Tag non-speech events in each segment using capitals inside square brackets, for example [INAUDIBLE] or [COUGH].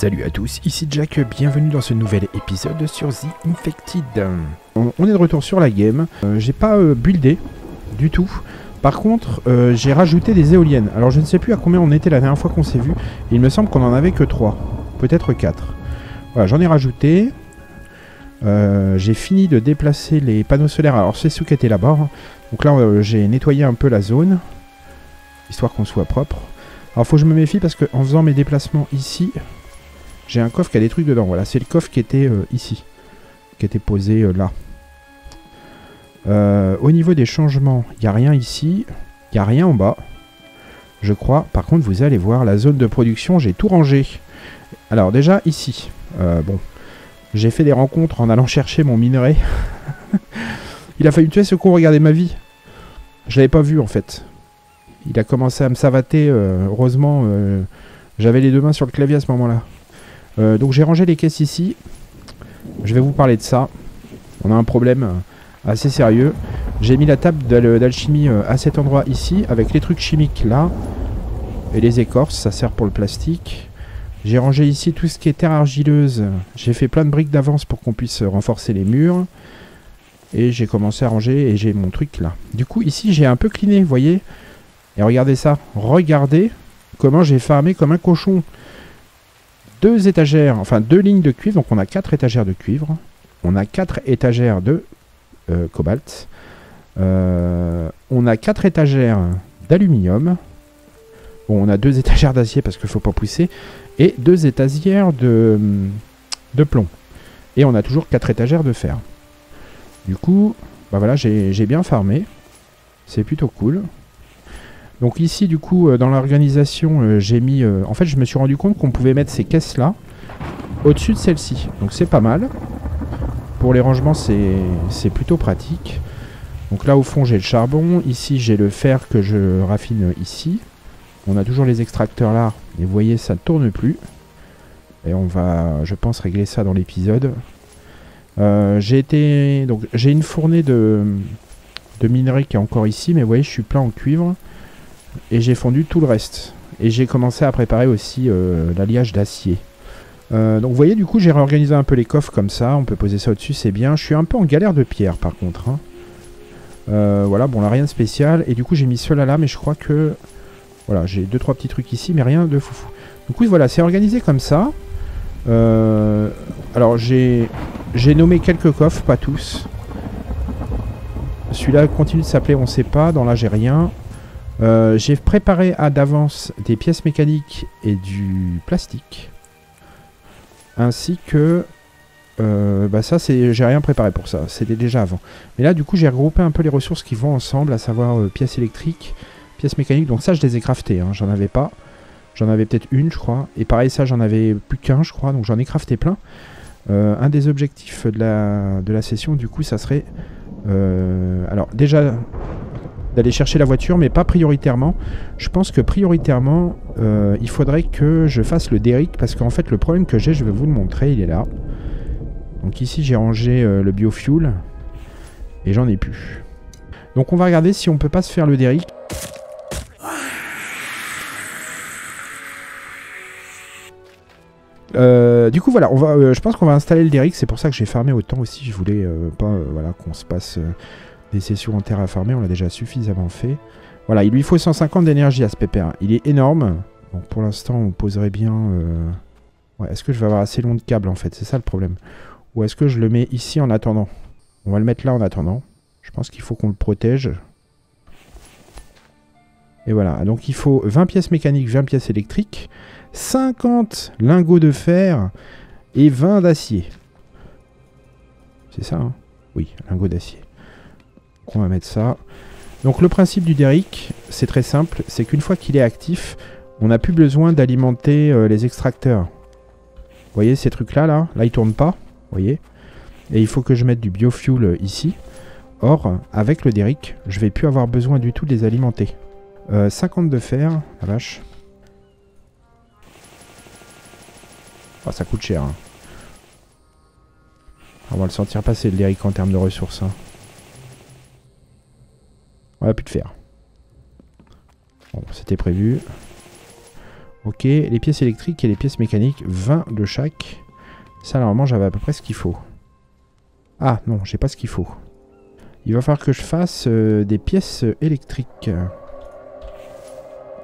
Salut à tous, ici Jack, bienvenue dans ce nouvel épisode sur The Infected. On, est de retour sur la game, Euh, j'ai pas euh, buildé du tout. Par contre, euh, j'ai rajouté des éoliennes. Alors je ne sais plus à combien on était la dernière fois qu'on s'est vu. Il me semble qu'on en avait que 3, peut-être 4. Voilà, j'en ai rajouté. J'ai fini de déplacer les panneaux solaires. Alors c'est ceux qui étaient là-bas. hein. Donc là, j'ai nettoyé un peu la zone, histoire qu'on soit propre. Alors faut que je me méfie parce que en faisant mes déplacements ici, j'ai un coffre qui a des trucs dedans. Voilà, c'est le coffre qui était euh, ici, qui était posé euh, là. Euh, au niveau des changements, il n'y a rien ici, il n'y a rien en bas. Je crois. Par contre, vous allez voir la zone de production, j'ai tout rangé. Alors déjà ici, bon, j'ai fait des rencontres en allant [LAUGHS] chercher mon minerai. il a fallu tuer ce con, regardez ma vie. Je l'avais pas vu en fait. Il a commencé à me savater. heureusement, j'avais les deux mains sur le clavier à ce moment-là. Euh, donc j'ai rangé les caisses ici. Je vais vous parler de ça. On a un problème euh, assez sérieux. J'ai mis la table d'al- d'alchimie euh, à cet endroit ici, avec les trucs chimiques là. Et les écorces, ça sert pour le plastique. J'ai rangé ici tout ce qui est terre argileuse. J'ai fait plein de briques d'avance pour qu'on puisse renforcer les murs. Et j'ai commencé à ranger et j'ai mon truc là. Du coup, ici, j'ai un peu cleané, vous voyez Et regardez ça. Regardez comment j'ai farmé comme un cochon. Deux étagères, enfin deux lignes de cuivre. Donc on a quatre étagères de cuivre. On a quatre étagères de euh, cobalt. Euh, on a quatre étagères d'aluminium. On a deux [LAUGHS] étagères d'acier parce qu'il faut pas pousser. Et deux étagères de, plomb. Et on a toujours quatre étagères de fer. Du coup, bah voilà, j'ai j'ai bien farmé. C'est plutôt cool. Donc ici, du coup, euh, dans l'organisation, euh, j'ai mis... euh, en fait, je me suis rendu compte qu'on pouvait mettre ces caisses-là au-dessus de celle-ci. Donc c'est pas mal. Pour les rangements, c'est plutôt pratique. Donc là, au fond, j'ai le charbon. Ici, j'ai le fer que je raffine ici. On a toujours les extracteurs là. Et vous voyez, ça ne tourne plus. Et on va, je pense, régler ça dans l'épisode. J'ai été... Donc j'ai une fournée de, de minerai qui est encore ici. Mais vous voyez, je suis plein en cuivre. Et j'ai fondu tout le reste. Et j'ai commencé à préparer aussi euh, l'alliage d'acier. Euh, donc vous voyez, du coup, j'ai réorganisé un peu les coffres comme ça. On peut poser ça au-dessus, c'est bien. Je suis un peu en galère de pierre par contre. hein. Euh, voilà, bon là, rien de spécial. Et du coup, j'ai mis cela là, mais je crois que... Voilà, j'ai deux trois petits trucs ici, mais rien de foufou. Du coup, voilà, c'est organisé comme ça. Alors, j'ai j'ai nommé quelques coffres, pas tous. Celui-là continue de s'appeler On sait pas. Dans là, j'ai rien. Euh, j'ai préparé à d'avance des pièces mécaniques et du plastique. Ainsi que... euh, bah ça, j'ai rien préparé pour ça. C'était déjà avant. Mais là, du coup, j'ai regroupé un peu les ressources qui vont ensemble, à savoir euh, pièces électriques, pièces mécaniques. Donc ça, je les ai craftées. hein. J'en avais pas. J'en avais peut-être une, je crois. Et pareil, ça, j'en avais plus qu'un, je crois. Donc j'en ai crafté plein. Un des objectifs de la, de la session, du coup, ça serait... alors, déjà, d'aller chercher la voiture, mais pas prioritairement. Je pense que prioritairement, euh, il faudrait que je fasse le Derrick, parce qu'en fait, le problème que j'ai, je vais vous le montrer, il est là. Donc ici, j'ai rangé euh, le biofuel, et j'en ai plus. Donc on va regarder si on peut pas se faire le Derrick. Euh, du coup voilà, je pense qu'on va installer le Derrick, c'est pour ça que j'ai farmé autant aussi, je voulais pas qu'on se passe des sessions en farmer, on l'a déjà suffisamment fait. Voilà, il lui faut 150 d'énergie à ce pépère, il est énorme, donc pour l'instant on poserait bien... euh, Ouais, est-ce que je vais avoir assez long de câble en fait, c'est ça le problème. Ou est-ce que je le mets ici en attendant? On va le mettre là en attendant, je pense qu'il faut qu'on le protège. Et voilà, donc il faut 20 pièces mécaniques, 20 pièces électriques. 50 lingots de fer et 20 d'acier. C'est ça, hein? Oui, lingots d'acier. On va mettre ça. Donc le principe du Derrick, c'est très simple, c'est qu'une fois qu'il est actif, on n'a plus besoin d'alimenter euh, les extracteurs. Vous voyez ces trucs-là, là? Là, ils tournent pas, vous voyez? Et il faut que je mette du biofuel euh, ici. Or, avec le Derrick, je vais plus avoir besoin du tout de les alimenter. Euh, 50 de fer, la vache. Oh, ça coûte cher. hein. On va le sentir passer le lyrique en termes de ressources. hein. On a plus de fer. Bon, c'était prévu. Ok, les pièces électriques et les pièces mécaniques, 20 de chaque. Ça, normalement, j'avais à peu près ce qu'il faut. Ah, non, j'ai pas ce qu'il faut. Il va falloir que je fasse euh, des pièces électriques.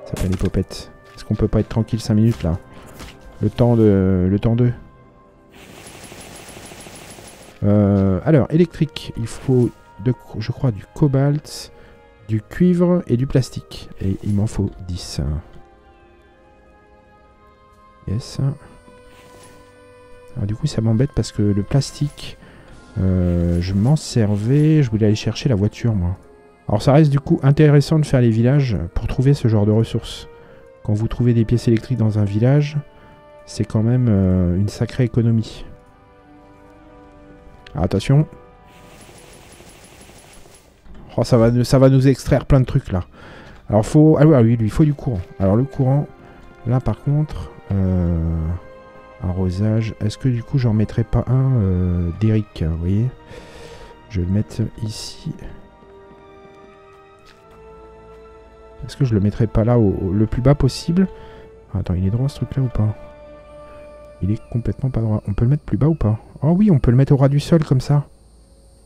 Ça s'appelle les popettes. Est-ce qu'on peut pas être tranquille 5 minutes, là? Le temps de... Le temps de... Euh, alors, électrique, il faut, je crois, du cobalt, du cuivre et du plastique. Et il m'en faut 10. Yes. Alors du coup, ça m'embête parce que le plastique, euh, je m'en servais. Je voulais aller chercher la voiture, moi. Alors ça reste du coup intéressant de faire les villages pour trouver ce genre de ressources. Quand vous trouvez des pièces électriques dans un village, c'est quand même euh, une sacrée économie. attention. Oh, ça, va, nous extraire plein de trucs là. Alors faut... Ah oui, lui, il faut du courant. Alors le courant, là par contre... Euh, arrosage. Est-ce que du coup j'en mettrai pas un euh, d'Eric Vous voyez? Je vais le mettre ici. Est-ce que je le mettrai pas là au, le plus bas possible? Attends, il est droit ce truc là ou pas? Il est complètement pas droit. On peut le mettre plus bas ou pas? Oh oui, on peut le mettre au ras du sol comme ça.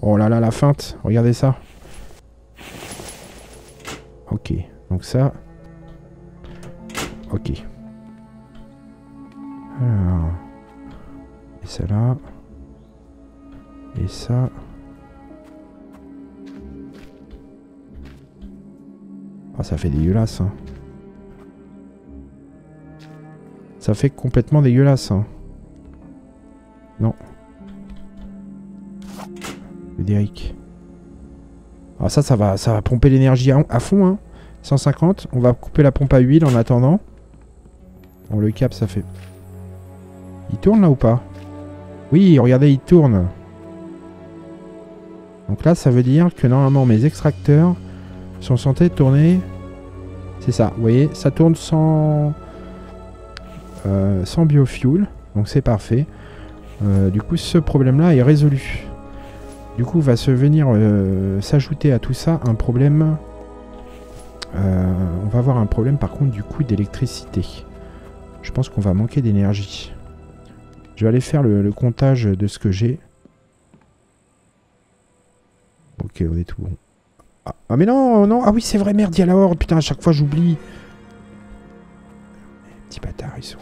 Oh là là, la feinte. Regardez ça. Ok, donc ça... Ok. Alors... Et ça là... Et ça... Ah, ça fait dégueulasse. Hein. Ça fait complètement dégueulasse. Hein. Non. Le Derrick. Ah ça, ça va, ça va pomper l'énergie à, fond. Hein. 150. On va couper la pompe à huile en attendant. Bon, le cap, ça fait... Il tourne là ou pas? Oui, regardez, il tourne. Donc là, ça veut dire que normalement, mes extracteurs sont censés tourner c'est ça, vous voyez, ça tourne sans, euh, biofuel, donc c'est parfait. Euh, du coup, ce problème-là est résolu. Du coup, va se venir euh, s'ajouter à tout ça un problème. on va avoir un problème par contre du coût d'électricité. Je pense qu'on va manquer d'énergie. Je vais aller faire le comptage de ce que j'ai. Ok, on est tout bon. Ah, mais non, non. Ah oui, c'est vrai, merde, il y a la horde. Putain, à chaque fois, j'oublie. Petit bâtard, ils sont...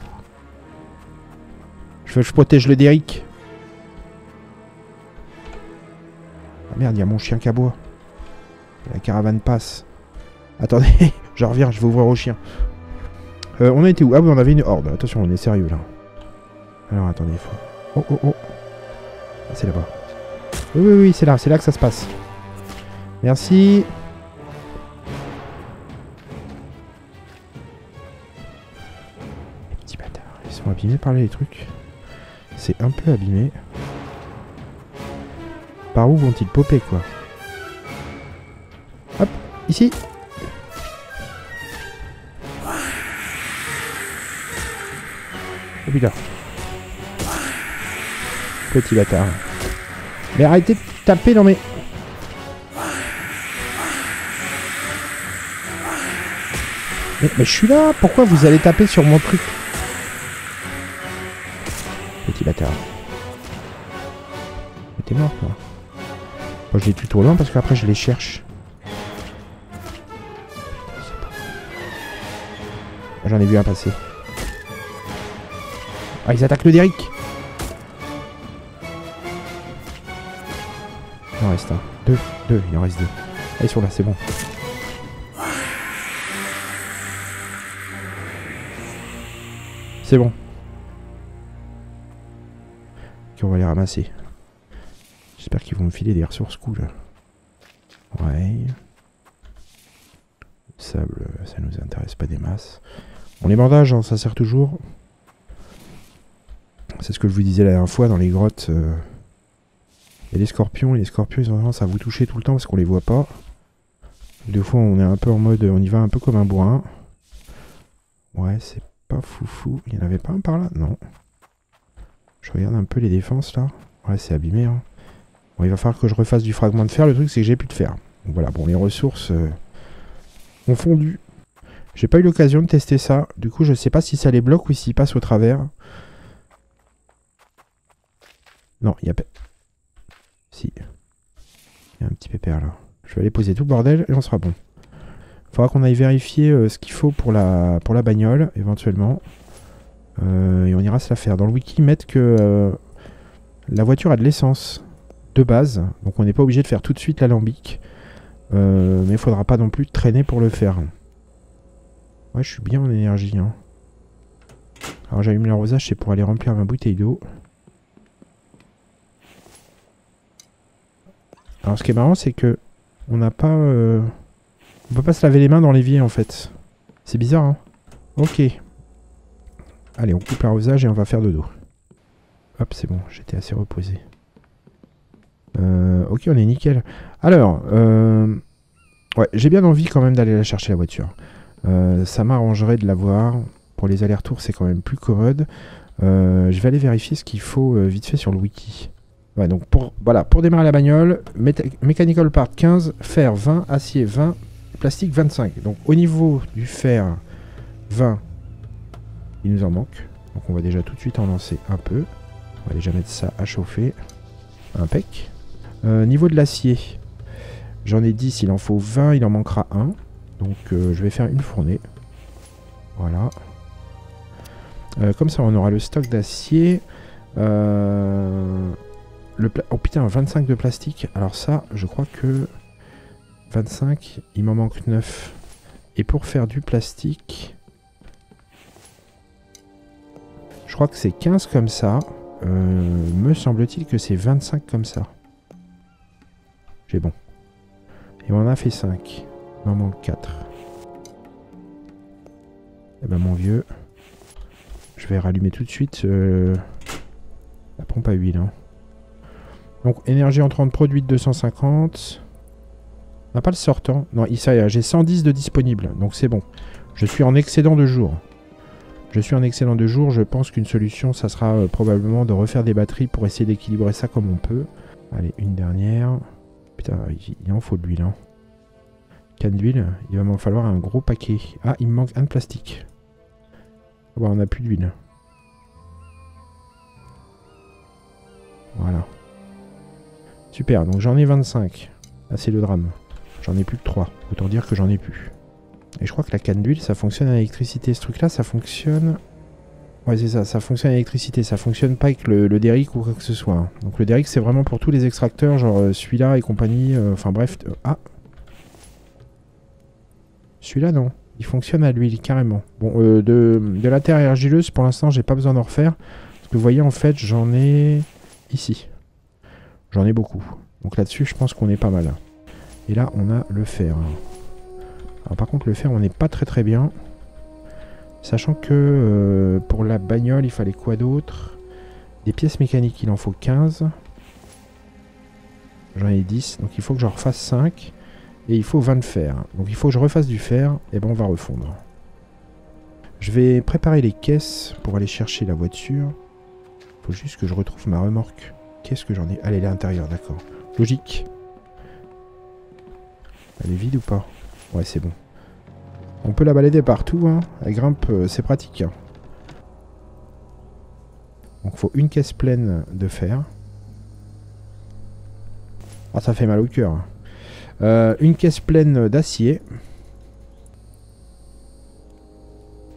Je, je protège le Derrick. Merde, il y a mon chien qui aboie. La caravane passe. Attendez, [LAUGHS] je reviens, je vais ouvrir au chien. Euh, on a été où? Ah oui, on avait une horde. Attention, on est sérieux là. Alors attendez, faut... Oh, oh, oh. Ah, c'est là-bas. Oui, oui, oui, c'est là, c'est là que ça se passe. Merci. Les petits bâtards. Ils sont abîmés par les trucs. C'est un peu abîmé. Par où vont-ils popper, quoi Hop, ici. Oh putain. Petit bâtard. Mais arrêtez de taper dans mes... Mais, je suis là, pourquoi vous allez taper sur mon truc Petit bâtard. Mais t'es mort, toi. Je les tue trop loin parce qu'après, je les cherche. J'en ai vu un passer. Ah, ils attaquent le Derrick Il en reste un. Deux. Deux, il en reste deux. Ah, ils sont là, c'est bon. C'est bon. Ok, on va les ramasser. J'espère qu'ils vont me des ressources cool. Ouais. Le sable, ça nous intéresse pas des masses. Bon, les bandages, hein, ça sert toujours. C'est ce que je vous disais la dernière fois dans les grottes. Euh, y a les scorpions, et les scorpions, ils ont tendance à vous toucher tout le temps parce qu'on les voit pas. Des fois, on est un peu en mode, on y va un peu comme un bourrin. Ouais, c'est pas foufou. Il n'y en avait pas un par là? Non. Je regarde un peu les défenses là. Ouais, c'est abîmé. Hein. Bon, il va falloir que je refasse du fragment de fer. Le truc, c'est que j'ai plus de fer. Voilà, bon, les ressources euh, ont fondu. J'ai pas eu l'occasion de tester ça. Du coup, je sais pas si ça les bloque ou s'ils passent au travers. Non, il y a... Si. Il y a un petit pépère là. Je vais aller poser tout le bordel et on sera bon. Il faudra qu'on aille vérifier euh, ce qu'il faut pour la, bagnole, éventuellement. Euh, et on ira se la faire. Dans le wiki, mettent que la voiture a de l'essence de base. Donc on n'est pas obligé de faire tout de suite l'alambic. mais il faudra pas non plus traîner pour le faire. Ouais, je suis bien en énergie. Hein. Alors j'allume l'arrosage, c'est pour aller remplir ma bouteille d'eau. Alors ce qui est marrant, c'est que on n'a pas... Euh, on peut pas se laver les mains dans l'évier en fait. C'est bizarre, hein Ok. Allez, on coupe l'arrosage et on va faire de dos. Hop, c'est bon, j'étais assez reposé. Euh, ok, on est nickel. Alors, euh, ouais, j'ai bien envie quand même d'aller la chercher la voiture. ça m'arrangerait de l'avoir. Pour les allers-retours, c'est quand même plus commode. je vais aller vérifier ce qu'il faut vite fait sur le wiki donc pour, voilà, pour démarrer la bagnole, Mechanical Part 15, fer 20, acier 20, plastique 25. Donc au niveau du fer 20, il nous en manque. Donc on va déjà tout de suite en lancer un peu. On va déjà mettre ça à chauffer. Impec. Euh, niveau de l'acier, j'en ai 10, il en faut 20, il en manquera un. Donc euh, je vais faire une fournée. Voilà. Euh, comme ça on aura le stock d'acier. Oh putain, 25 de plastique. Alors ça, je crois que 25, il m'en manque 9. Et pour faire du plastique, je crois que c'est 15 comme ça. Me semble-t-il que c'est 25 comme ça. J'ai bon. Et on en a fait 5. Il m'en manque 4. Eh ben mon vieux, je vais rallumer tout de suite euh, la pompe à huile. Hein. Donc énergie entrante produite 250. On n'a pas le sortant. Non, j'ai 110 de disponible. Donc c'est bon. Je suis en excédent de jour. Je suis en excédent de jour. Je pense qu'une solution, ça sera euh, probablement de refaire des batteries pour essayer d'équilibrer ça comme on peut. Allez, une dernière. Putain, il en faut de l'huile. Hein. Canne d'huile. Il va m'en falloir un gros paquet. Ah, il me manque un de plastique. Ah bah, on n'a plus d'huile. Voilà. Super, donc j'en ai 25. Ah, c'est le drame. J'en ai plus que 3. Autant dire que j'en ai plus. Et je crois que la canne d'huile, ça fonctionne à l'électricité. Ce truc-là, ça fonctionne... Ouais, c'est ça, ça fonctionne à l'électricité. Ça fonctionne pas avec le, le ou quoi que ce soit. Hein. Donc le Derrick, c'est vraiment pour tous les extracteurs, genre euh, celui-là et compagnie. Euh, enfin bref. Euh, ah Celui-là, non. Il fonctionne à l'huile, carrément. Bon, de, de la terre argileuse, pour l'instant, j'ai pas besoin d'en refaire. Parce que vous voyez, en fait, j'en ai ici. J'en ai beaucoup. Donc là-dessus, je pense qu'on est pas mal. Et là, on a le fer. Alors par contre, le fer, on n'est pas très très bien. Sachant que euh, pour la bagnole, il fallait quoi d'autre? Des pièces mécaniques, il en faut 15. J'en ai 10, donc il faut que j'en refasse 5. Et il faut 20 de fer. Donc il faut que je refasse du fer, et ben on va refondre. Je vais préparer les caisses pour aller chercher la voiture. Il faut juste que je retrouve ma remorque. Qu'est-ce que j'en ai? Elle est à l'intérieur, d'accord. Logique. Elle est vide ou pas? Ouais, c'est bon. On peut la balader partout, hein. Elle grimpe, euh, c'est pratique. Hein. Donc faut une caisse pleine de fer. Ah, ça fait mal au cœur. Hein. Euh, une caisse pleine d'acier.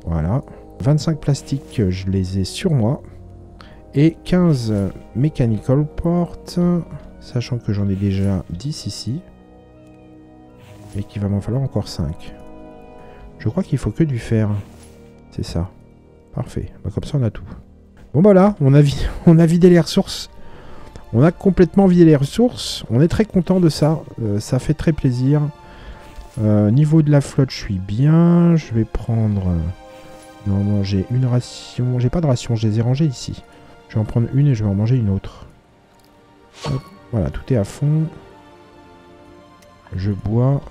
Voilà. 25 plastiques, je les ai sur moi. Et 15 Mechanical Port, sachant que j'en ai déjà 10 ici. Et qu'il va m'en falloir encore 5. Je crois qu'il faut que du fer. C'est ça. Parfait. Bah, comme ça, on a tout. Bon, bah [LAUGHS] on a, vidé les ressources. On a complètement vidé les ressources. On est très content de ça. Euh, ça fait très plaisir. Euh, niveau de la flotte, je suis bien. Je vais prendre... Euh, normalement, j'ai une ration. J'ai pas de ration, je les ai rangées ici. Je vais en prendre une et je vais en manger une autre. voilà, tout est à fond. Je bois.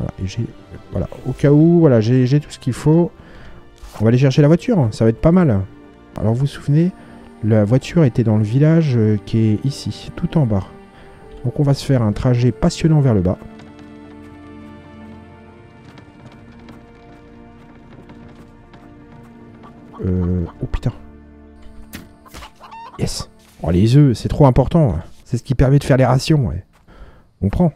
Voilà, et j'ai... Voilà, au cas où, voilà, j'ai tout ce qu'il faut. On va aller chercher la voiture, ça va être pas mal. Alors vous vous souvenez, la voiture était dans le village euh, qui est ici, tout en bas. Donc on va se faire un trajet passionnant vers le bas. Euh, oh putain. Yes. Oh les œufs, c'est trop important. C'est ce qui permet de faire les rations. Ouais. On prend.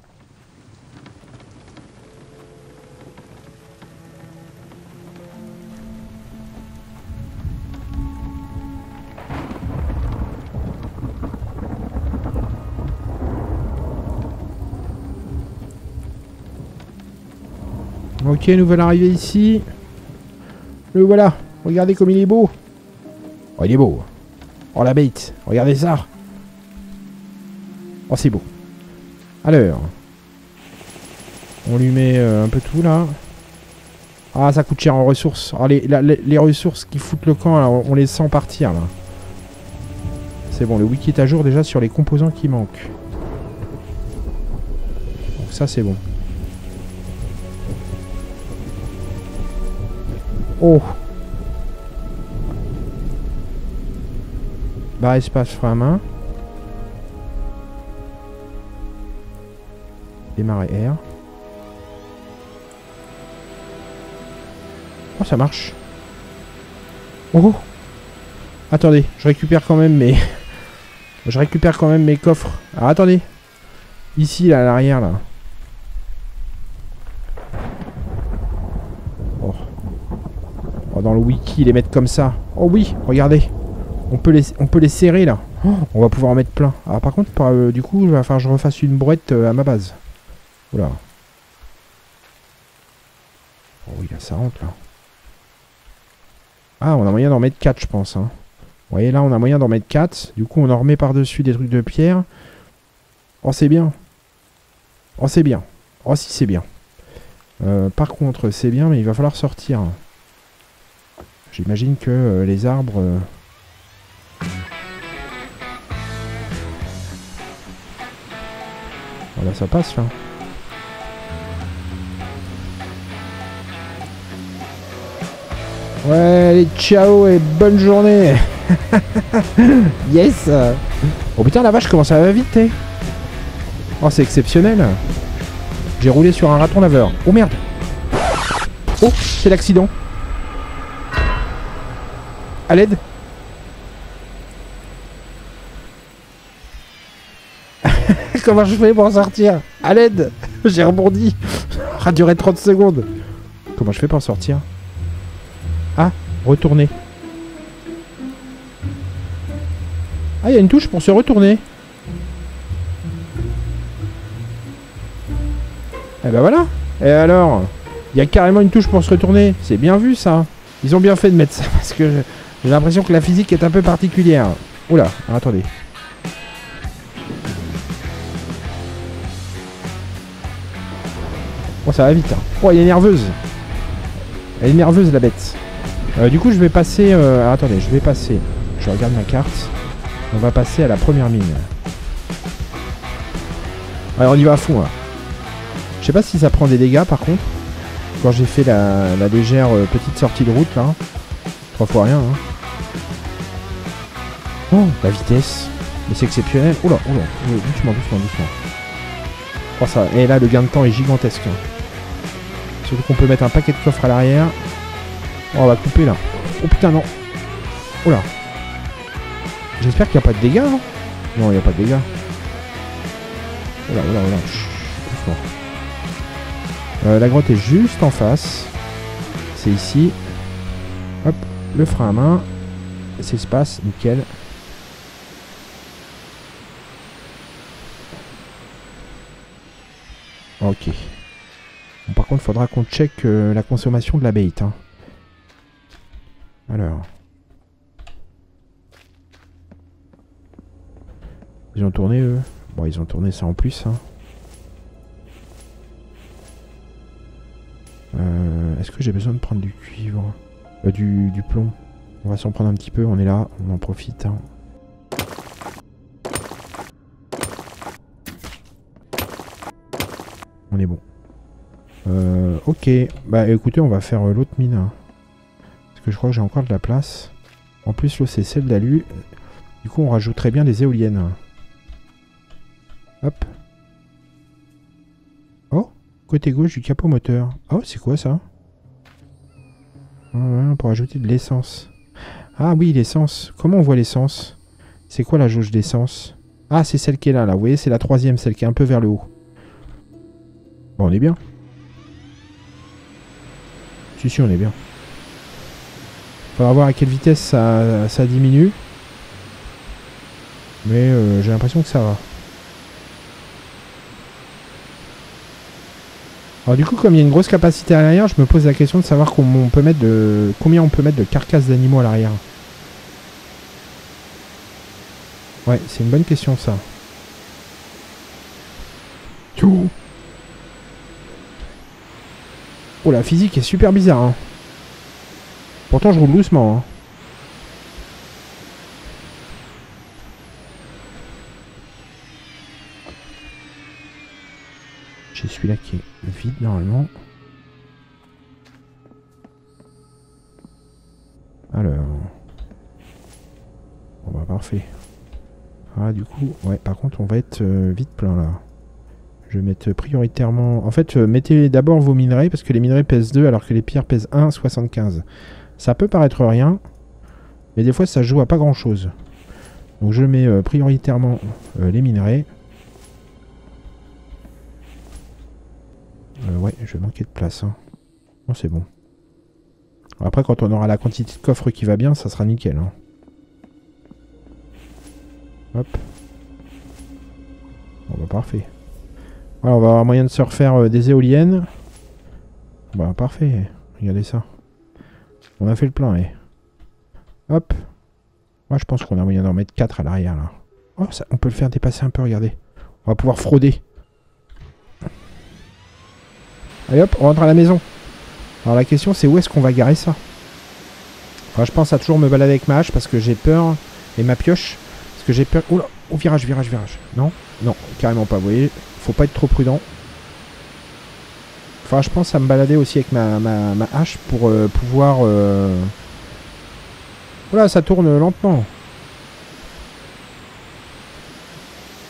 Ok, nouvelle arrivée ici. Le voilà. Regardez comme il est beau. Oh, il est beau. Oh, la bête. Regardez ça. Oh, c'est beau. Alors. On lui met euh, un peu tout, là. Ah, ça coûte cher en ressources. Oh, les, les, ressources qui foutent le camp, on les sent partir, là. C'est bon, le wiki est à jour déjà sur les composants qui manquent. Donc ça, c'est bon. Oh Barre espace frein à main. Démarrer R. Oh, ça marche. Oh Attendez, je récupère quand même mes... [LAUGHS] je récupère quand même mes coffres. Ah, attendez. Ici, là, à l'arrière, là. Dans le wiki les mettre comme ça. Oh oui, regardez. On peut les, serrer là. Oh, on va pouvoir en mettre plein. Alors par contre, euh, du coup, il va falloir que je refasse une brouette euh, à ma base. Oula. Oh oui, là, ça rentre là. Ah, on a moyen d'en mettre 4, je pense. Hein. Vous voyez là, on a moyen d'en mettre 4. Du coup, on en remet par-dessus des trucs de pierre. Oh, c'est bien. Oh, c'est bien. Oh, si, c'est bien. Euh, par contre, c'est bien, mais il va falloir sortir. J'imagine que euh, les arbres... Euh, bah ça passe là. Ouais, allez, ciao et bonne journée. [LAUGHS] Yes. Oh putain, la vache, comment ça va vite, eh. Oh, c'est exceptionnel. J'ai roulé sur un raton laveur. Oh merde. Oh, c'est l'accident à l'aide [LAUGHS] Comment je fais pour en sortir? À l'aide J'ai rebondi Ça a duré 30 secondes Comment je fais pour en sortir? Ah, retourner. Ah, il y a une touche pour se retourner. Eh ben voilà Et alors? Il y a carrément une touche pour se retourner. C'est bien vu ça. Ils ont bien fait de mettre ça parce que j'ai l'impression que la physique est un peu particulière. Oula, attendez. Oh, ça va vite. Hein. Oh, elle est nerveuse. Elle est nerveuse, la bête. Euh, du coup, je vais passer... Euh, attendez, je vais passer... Je regarde ma carte. On va passer à la première mine. Ouais, on y va à fond, là. Je sais pas si ça prend des dégâts, par contre. Quand j'ai fait la, légère euh, petite sortie de route, là. Trois fois rien, hein. Oh, la vitesse. Mais c'est exceptionnel. Oula, oula, doucement, doucement, doucement. Oh, ça. Et là, le gain de temps est gigantesque. Hein. Surtout qu'on peut mettre un paquet de coffres à l'arrière. Oh, on va couper là. Oh putain, non. Oula. J'espère qu'il n'y a pas de dégâts, non? Non, il n'y a pas de dégâts. Oula, oula, oula. doucement. Euh, la grotte est juste en face. C'est ici. Hop, le frein à main. C'est espace, nickel. Ok. par contre, faudra qu'on check euh, la consommation de la bait. Hein. Alors. Ils ont tourné eux Bon, ils ont tourné ça en plus. Hein. Euh, est-ce que j'ai besoin de prendre du cuivre? Euh, du, du, plomb. On va s'en prendre un petit peu, on est là, on en profite. Hein. On est bon. Euh, ok. Bah écoutez, on va faire euh, l'autre mine. Hein. Parce que je crois que j'ai encore de la place. En plus, là, c'est celle d'alu. Du coup, on rajouterait bien des éoliennes. Hop. Oh Côté gauche du capot moteur. Oh, c'est quoi ça? Pour ajouter de l'essence. Ah oui, l'essence. Comment on voit l'essence? C'est quoi la jauge d'essence? Ah, c'est celle qui est là, là. Vous voyez, c'est la troisième, celle qui est un peu vers le haut. Bon, on est bien. Si, si, on est bien. Faudra voir à quelle vitesse ça, ça diminue. Mais euh, j'ai l'impression que ça va. Alors du coup, comme il y a une grosse capacité à l'arrière, je me pose la question de savoir combien on peut mettre de, combien on peut mettre de carcasses d'animaux à l'arrière. Ouais, c'est une bonne question ça. Oh, la physique est super bizarre. Hein. Pourtant, je roule doucement. Hein. J'ai celui-là qui est vide normalement. Alors. Bon bah parfait. Ah du coup, ouais par contre on va être euh, vite plein là. Je vais mettre prioritairement... En fait, euh, mettez d'abord vos minerais parce que les minerais pèsent 2 alors que les pierres pèsent 1,75. Ça peut paraître rien, mais des fois ça joue à pas grand chose. Donc je mets euh, prioritairement les minerais. Euh, ouais, je vais manquer de place. Hein. Bon, c'est bon. Après, quand on aura la quantité de coffre qui va bien, ça sera nickel. Hein. Hop. Bon, bah parfait. Voilà, on va avoir moyen de se refaire euh, des éoliennes. Bah parfait. Regardez ça. On a fait le plein, et... Hop. Moi, je pense qu'on a moyen d'en mettre 4 à l'arrière, là. Oh, ça, on peut le faire dépasser un peu, regardez. On va pouvoir frauder. Allez hop, on rentre à la maison. Alors la question c'est où est-ce qu'on va garer ça? Enfin, je pense à toujours me balader avec ma hache parce que j'ai peur. Et ma pioche. Parce que j'ai peur. Oula, oh, virage, virage, virage. Non? Non, carrément pas. Vous voyez, faut pas être trop prudent. Enfin, je pense à me balader aussi avec ma, hache pour euh, pouvoir... Euh... Voilà, ça tourne lentement.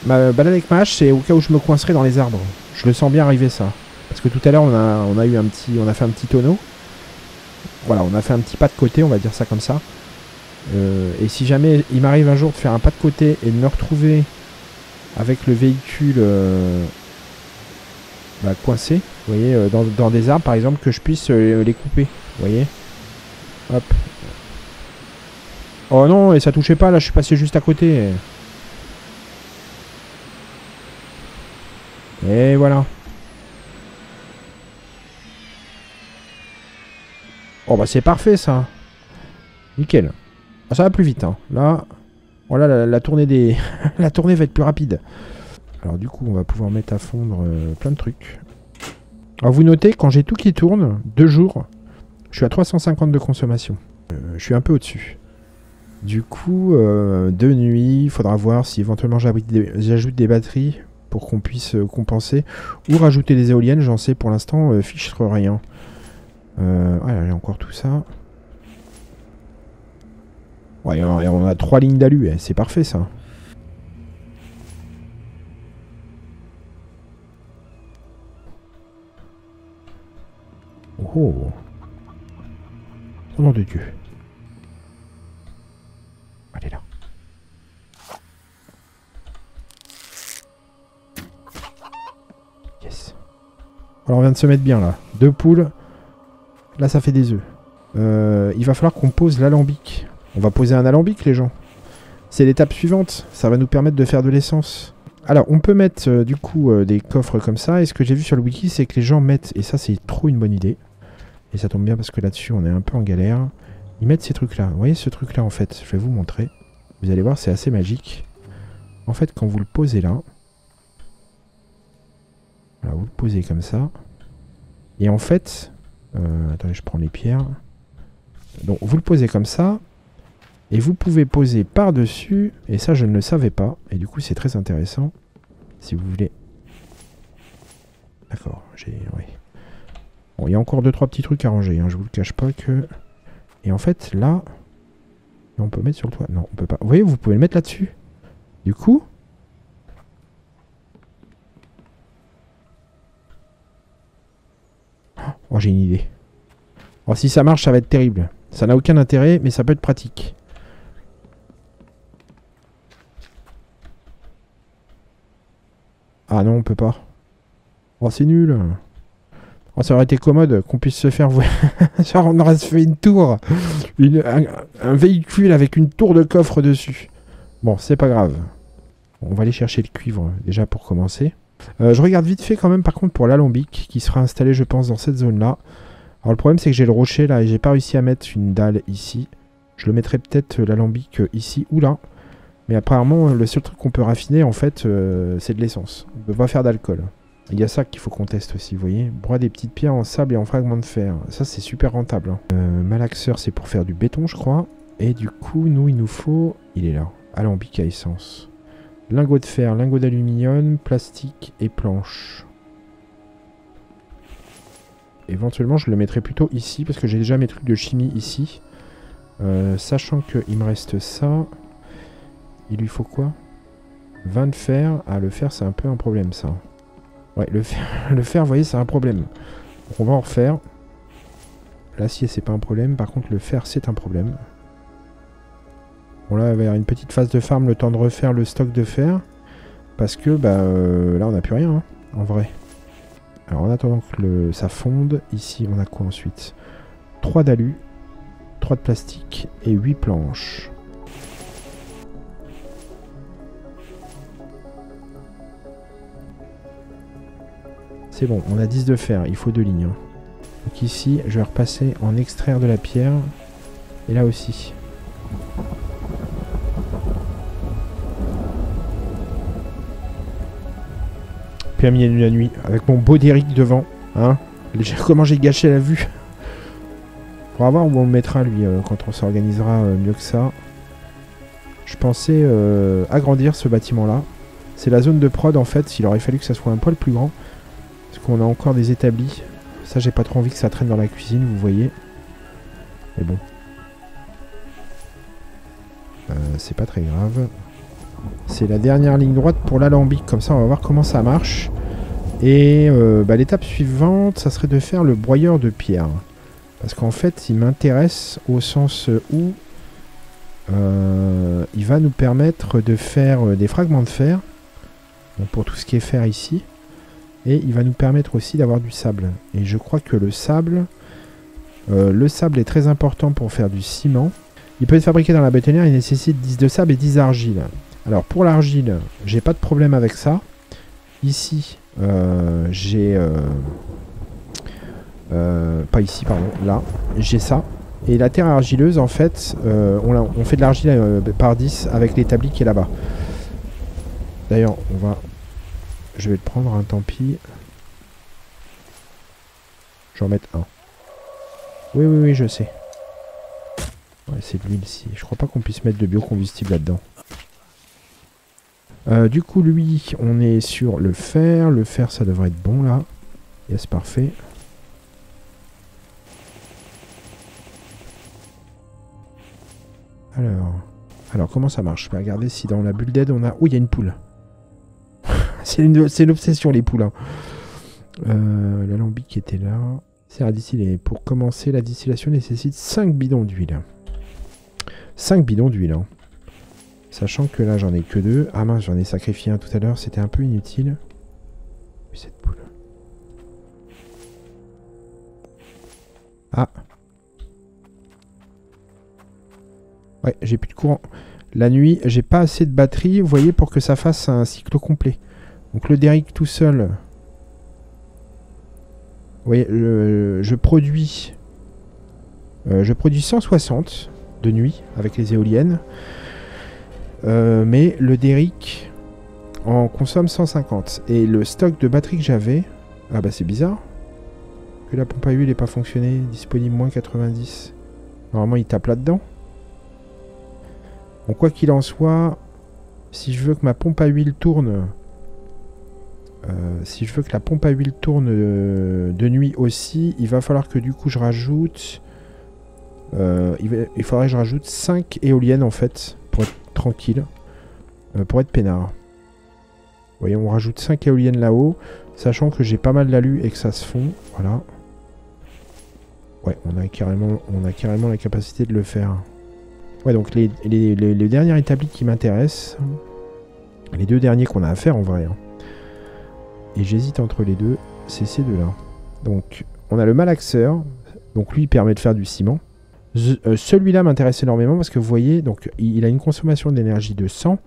Ma balade avec ma hache, c'est au cas où je me coincerai dans les arbres. Je le sens bien arriver ça. Parce que tout à l'heure, on a, on a eu un petit, on a fait un petit tonneau. Voilà, on a fait un petit pas de côté, on va dire ça comme ça. Euh, et si jamais il m'arrive un jour de faire un pas de côté et de me retrouver avec le véhicule euh, bah, coincé, vous voyez, euh, dans, des arbres par exemple, que je puisse les couper, vous voyez. Hop. Oh non, et ça touchait pas, là je suis passé juste à côté. Et voilà. Oh bah c'est parfait ça. Nickel. Ah, ça va plus vite. Hein. Là, voilà, la, tournée des, [LAUGHS] la tournée va être plus rapide. Alors du coup, on va pouvoir mettre à fondre euh, plein de trucs. Alors vous notez, quand j'ai tout qui tourne, deux jours, je suis à 350 de consommation. Euh, je suis un peu au-dessus. Du coup, euh, de nuit, il faudra voir si éventuellement j'ajoute des batteries pour qu'on puisse compenser. Ou rajouter des éoliennes, j'en sais pour l'instant, fiche rien. Euh, il y a encore tout ça. Ouais, on a trois lignes d'alu, eh, c'est parfait ça. Oh. Au nom de Dieu. Allez là. Yes. Alors on vient de se mettre bien là. Deux poules. Là, ça fait des œufs. Euh, il va falloir qu'on pose l'alambic. On va poser un alambic, les gens. C'est l'étape suivante. Ça va nous permettre de faire de l'essence. Alors, on peut mettre euh, du coup euh, des coffres comme ça. Et ce que j'ai vu sur le wiki, c'est que les gens mettent, et ça c'est trop une bonne idée, et ça tombe bien parce que là-dessus on est un peu en galère, ils mettent ces trucs-là. Vous voyez ce truc-là en fait? Je vais vous montrer. Vous allez voir, c'est assez magique. En fait, quand vous le posez là, voilà, vous le posez comme ça, et en fait, euh, attendez, je prends les pierres. Donc vous le posez comme ça. Et vous pouvez poser par-dessus. Et ça, je ne le savais pas. Et du coup, c'est très intéressant. Si vous voulez. D'accord, j'ai... Bon, il y a encore deux trois petits trucs à ranger. Hein, je vous le cache pas que... Et en fait, là... On peut mettre sur le toit. Non, on peut pas. Vous voyez, vous pouvez le mettre là-dessus. Du coup... Oh, j'ai une idée. Oh, si ça marche, ça va être terrible. Ça n'a aucun intérêt, mais ça peut être pratique. Ah non, on peut pas. Oh, c'est nul. Oh, ça aurait été commode qu'on puisse se faire... [LAUGHS] Genre, on aurait fait une tour. un, véhicule avec une tour de coffre dessus. Bon, c'est pas grave. On va aller chercher le cuivre, déjà, pour commencer. Euh, je regarde vite fait quand même, par contre, pour l'alambic, qui sera installé, je pense, dans cette zone-là. Alors, le problème, c'est que j'ai le rocher, là, et j'ai pas réussi à mettre une dalle ici. Je le mettrai peut-être euh, l'alambic euh, ici ou là. Mais apparemment, le seul truc qu'on peut raffiner, en fait, c'est de l'essence. On peut pas faire d'alcool. Il y a ça qu'il faut qu'on teste aussi, vous voyez. Broie des petites pierres en sable et en fragments de fer. Ça, c'est super rentable. Hein. Euh, malaxeur, c'est pour faire du béton, je crois. Et du coup, nous, il nous faut... Il est là. Alambic à essence. Lingot de fer, lingot d'aluminium, plastique et planche. Éventuellement, je le mettrai plutôt ici, parce que j'ai déjà mes trucs de chimie ici. Euh, sachant qu'il me reste ça. Il lui faut quoi? 20 de fer. Ah, le fer, c'est un peu un problème, ça. Ouais, le fer, [LAUGHS] le fer vous voyez, c'est un problème. Donc on va en refaire. L'acier, c'est pas un problème. Par contre, le fer, c'est un problème. Bon, là, il va y avoir une petite phase de farm, le temps de refaire le stock de fer. Parce que, bah, euh, là, on n'a plus rien, hein, en vrai. Alors, en attendant que le, ça fonde, ici, on a quoi ensuite? 3 d'alus, 3 de plastique et 8 planches. Bon, on a 10 de fer, il faut deux lignes. Hein. Donc ici, je vais repasser en extraire de la pierre. Et là aussi. Puis à milieu de la nuit, avec mon beau Derrick devant. Hein Comment j'ai gâché la vue. Pour voir où on le mettra lui euh, quand on s'organisera euh, mieux que ça. Je pensais euh, agrandir ce bâtiment là. C'est la zone de prod en fait, il aurait fallu que ça soit un poil plus grand. Qu'on a encore des établis. Ça, j'ai pas trop envie que ça traîne dans la cuisine, vous voyez. Mais bon. Euh, c'est pas très grave. C'est la dernière ligne droite pour l'alambic. Comme ça, on va voir comment ça marche. Et euh, bah, l'étape suivante, ça serait de faire le broyeur de pierre. Parce qu'en fait, il m'intéresse au sens où euh, il va nous permettre de faire des fragments de fer. pour tout ce qui est fer ici. Et il va nous permettre aussi d'avoir du sable. Et je crois que le sable, euh, le sable est très important pour faire du ciment. Il peut être fabriqué dans la bétonnière, il nécessite 10 de sable et 10 d'argile. Alors pour l'argile, j'ai pas de problème avec ça. Ici, euh, j'ai... Euh, pas ici, pardon, là, j'ai ça. Et la terre argileuse, en fait, on, on, fait de l'argile par 10 avec l'établi qui est là-bas. D'ailleurs, on va je vais le prendre, un tant pis. Je vais en mettre un. Oui, oui, oui, je sais. C'est de l'huile ici. Je crois pas qu'on puisse mettre de biocombustible là-dedans. Euh, du coup, lui, on est sur le fer. Le fer, ça devrait être bon, là. Yes, parfait. Alors, alors comment ça marche? Je vais regarder si dans la bulle d'aide, on a... Oh, il y a une poule. C'est l'obsession, les poulains. Euh, L'alambic était là. C'est à distiller. Pour commencer, la distillation nécessite 5 bidons d'huile. 5 bidons d'huile. Hein. Sachant que là, j'en ai que 2. Ah mince, j'en ai sacrifié un tout à l'heure. C'était un peu inutile. Cette poule. Ah. Ouais, j'ai plus de courant. La nuit, j'ai pas assez de batterie, vous voyez, pour que ça fasse un cycle complet. Donc le Derrick tout seul, voyez, je, produis, euh, je produis 160 de nuit avec les éoliennes. Euh, mais le Derrick en consomme 150. Et le stock de batterie que j'avais... Ah bah c'est bizarre. Que la pompe à huile n'ait pas fonctionné. Disponible moins 90. Normalement il tape là-dedans. Bon quoi qu'il en soit, si je veux que ma pompe à huile tourne euh, si je veux que la pompe à huile tourne euh, de nuit aussi, il va falloir que du coup je rajoute... Euh, il, faudrait que je rajoute 5 éoliennes en fait, pour être tranquille, pour être peinard. Vous voyez, on rajoute 5 éoliennes là-haut, sachant que j'ai pas mal d'alu et que ça se fond, voilà. Ouais, on a carrément, on a carrément la capacité de le faire. Ouais, donc les, derniers établis qui m'intéressent, les deux derniers qu'on a à faire en vrai, hein. Et j'hésite entre les deux. C'est ces deux-là. Donc, on a le malaxeur. Donc, lui, il permet de faire du ciment. Euh, celui-là m'intéresse énormément parce que vous voyez, donc, il a une consommation d'énergie de 100,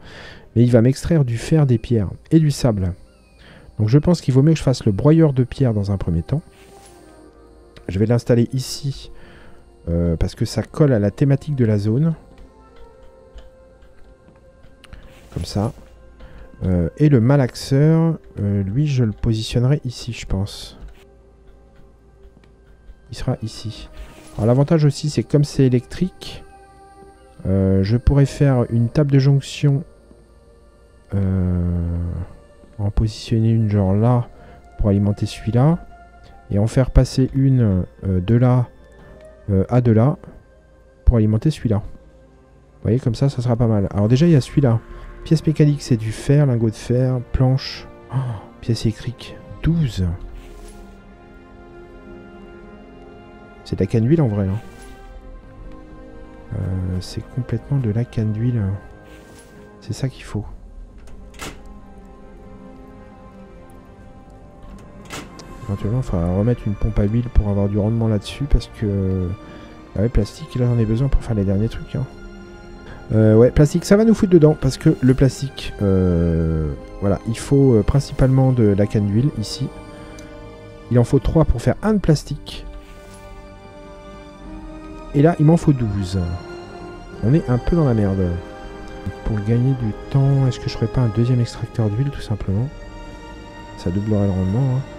mais il va m'extraire du fer, des pierres et du sable. Donc, je pense qu'il vaut mieux que je fasse le broyeur de pierre dans un premier temps. Je vais l'installer ici euh, parce que ça colle à la thématique de la zone. Comme ça. Euh, et le malaxeur, euh, lui, je le positionnerai ici, je pense. Il sera ici. Alors l'avantage aussi, c'est comme c'est électrique, je pourrais faire une table de jonction en positionner une genre là pour alimenter celui-là et en faire passer une de là à de là pour alimenter celui-là. Vous voyez, comme ça, ça sera pas mal. Alors déjà, il y a celui-là. Pièce mécanique, c'est du fer, lingot de fer, planche. Oh, pièce écrique, 12. C'est de la canne d'huile en vrai. Hein. Euh, c'est complètement de la canne d'huile. C'est ça qu'il faut. Éventuellement, il faudra remettre une pompe à huile pour avoir du rendement là-dessus parce que... Ah ouais, plastique, là j'en ai besoin pour faire les derniers trucs. Hein. Euh, ouais, plastique, ça va nous foutre dedans parce que le plastique, euh, voilà, il faut euh, principalement de la canne d'huile ici. Il en faut 3 pour faire un de plastique. Et là, il m'en faut 12. On est un peu dans la merde. Pour gagner du temps, est-ce que je ferais pas un deuxième extracteur d'huile tout simplement? Ça doublerait le rendement. Hein.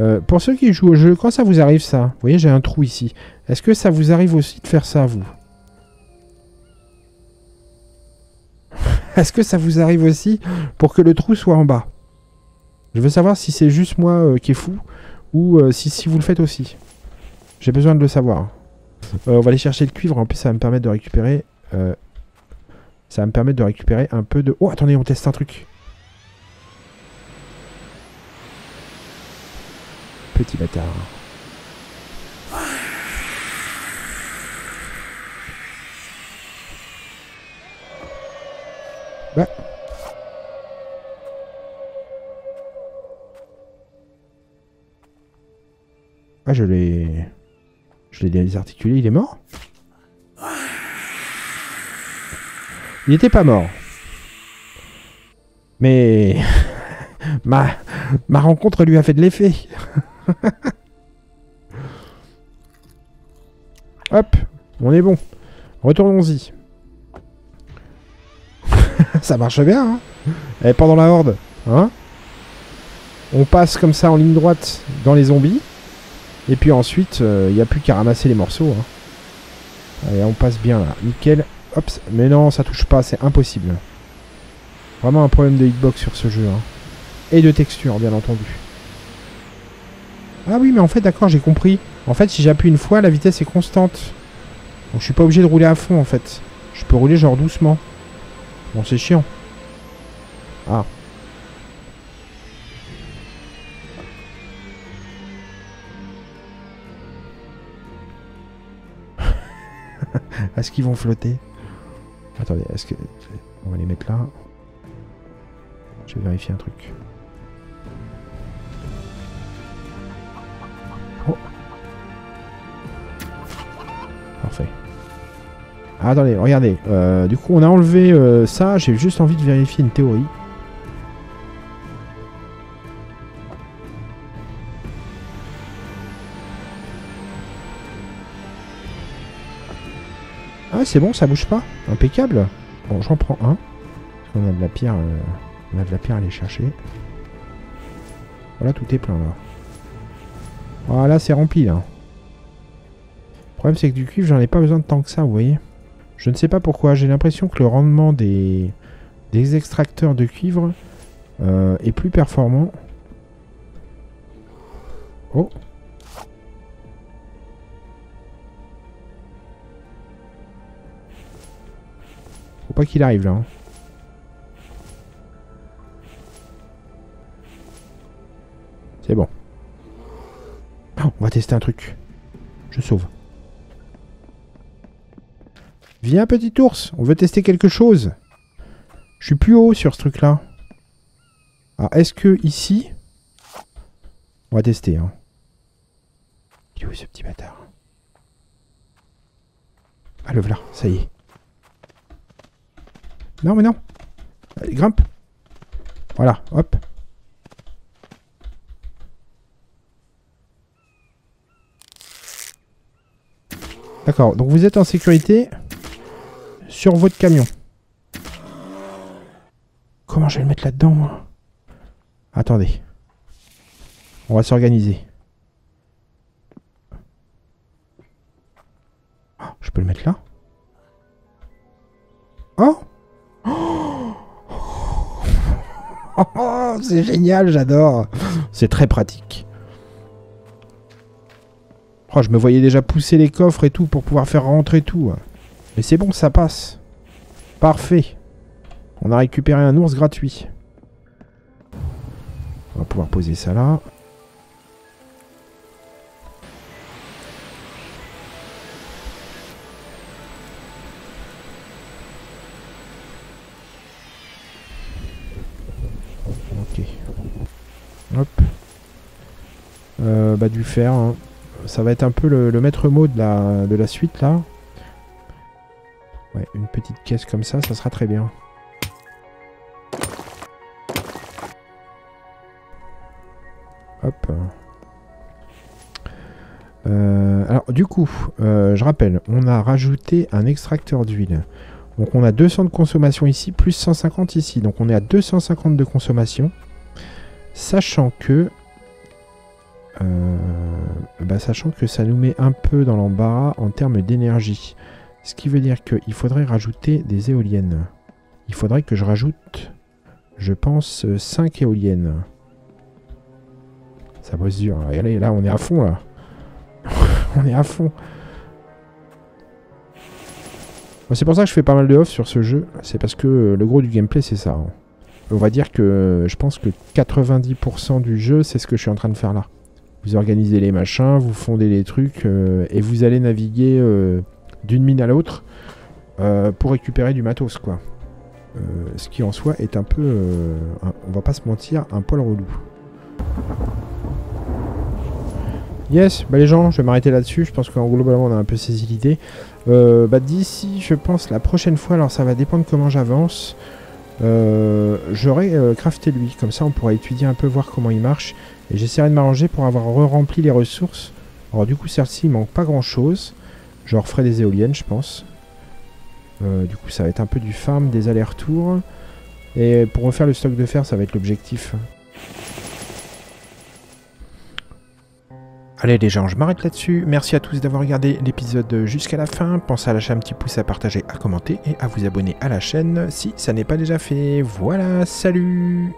Euh, pour ceux qui jouent au jeu, quand ça vous arrive ça Vous voyez, j'ai un trou ici. Est-ce que ça vous arrive aussi de faire ça, vous [LAUGHS] Est-ce que ça vous arrive aussi pour que le trou soit en bas Je veux savoir si c'est juste moi euh, qui est fou ou euh, si, si vous le faites aussi. J'ai besoin de le savoir. on va aller chercher le cuivre. En plus, ça va me permettre de récupérer... ça va me permettre de récupérer un peu de... Oh, attendez, on teste un truc. Petit bâtard. Bah. Ah, je l'ai... Je l'ai désarticulé, il est mort? Il n'était pas mort. Mais... [LAUGHS] ma... ma rencontre lui a fait de l'effet. [LAUGHS] Hop, on est bon. Retournons-y. [LAUGHS] ça marche bien, hein Et pendant la horde, hein On passe comme ça en ligne droite dans les zombies. Et puis ensuite, il euh, n'y a plus qu'à ramasser les morceaux. Hein. Allez, on passe bien là. Nickel. Hop, mais non, ça touche pas, c'est impossible. Vraiment un problème de hitbox sur ce jeu. Hein. Et de texture, bien entendu. Ah oui, mais en fait, d'accord, j'ai compris. En fait, si j'appuie une fois, la vitesse est constante. Donc je suis pas obligé de rouler à fond, en fait. Je peux rouler genre doucement. Bon, c'est chiant. Ah. [LAUGHS] est-ce qu'ils vont flotter? Attendez, est-ce que... On va les mettre là. Je vais vérifier un truc. Ah, attendez, regardez. Euh, du coup, on a enlevé euh, ça. J'ai juste envie de vérifier une théorie. Ah, c'est bon, ça bouge pas. Impeccable. Bon, j'en prends un. On a de la pierre. Euh, on a de la pierre à aller chercher. Voilà, tout est plein là. Voilà, c'est rempli là. Le problème, c'est que du cuivre, j'en ai pas besoin de tant que ça, vous voyez. Je ne sais pas pourquoi. J'ai l'impression que le rendement des, des extracteurs de cuivre euh, est plus performant. Oh Faut pas qu'il arrive là. Hein. C'est bon. Oh, on va tester un truc. Je sauve. Viens, petit ours, on veut tester quelque chose. Je suis plus haut sur ce truc-là. Alors, est-ce que ici... On va tester, hein. Il est où ce petit bâtard? Ah, le voilà, ça y est. Non, mais non. Allez, grimpe. Voilà, hop. D'accord, donc vous êtes en sécurité sur votre camion. Comment je vais le mettre là-dedans, Attendez. On va s'organiser. Ah, je peux le mettre là? Oh Oh, c'est génial, j'adore. C'est très pratique. Oh, je me voyais déjà pousser les coffres et tout pour pouvoir faire rentrer tout. Mais c'est bon, ça passe. Parfait. On a récupéré un ours gratuit. On va pouvoir poser ça là. Ok. Hop. Euh, bah du fer. Hein. Ça va être un peu le, le maître mot de la, de la suite là. Ouais, une petite caisse comme ça, ça sera très bien. Hop. Euh, alors, du coup, euh, je rappelle, on a rajouté un extracteur d'huile. Donc, on a 200 de consommation ici, plus 150 ici. Donc, on est à 250 de consommation. Sachant que... Euh, bah, sachant que ça nous met un peu dans l'embarras en termes d'énergie. Ce qui veut dire qu'il faudrait rajouter des éoliennes. Il faudrait que je rajoute, je pense, 5 éoliennes. Ça bosse dur. Allez, là, on est à fond, là. [LAUGHS] on est à fond. C'est pour ça que je fais pas mal de off sur ce jeu. C'est parce que le gros du gameplay, c'est ça. Hein. On va dire que je pense que 90% du jeu, c'est ce que je suis en train de faire là. Vous organisez les machins, vous fondez les trucs, euh, et vous allez naviguer euh, d'une mine à l'autre euh, pour récupérer du matos, quoi. ce qui en soi est un peu, on va pas se mentir, un poil relou. Yes, bah les gens, je vais m'arrêter là-dessus. Je pense qu'en globalement, on a un peu saisi l'idée. Euh, bah d'ici, je pense, la prochaine fois, alors ça va dépendre comment j'avance. Euh, J'aurai euh, crafté lui, comme ça on pourra étudier un peu, voir comment il marche. Et j'essaierai de m'arranger pour avoir re-rempli les ressources. Alors du coup, celle-ci, il manque pas grand-chose. Je referai des éoliennes, je pense. Euh, du coup, ça va être un peu du farm, des allers-retours. Et pour refaire le stock de fer, ça va être l'objectif. Allez les gens, je m'arrête là-dessus. Merci à tous d'avoir regardé l'épisode jusqu'à la fin. Pensez à lâcher un petit pouce, à partager, à commenter et à vous abonner à la chaîne si ça n'est pas déjà fait. Voilà, salut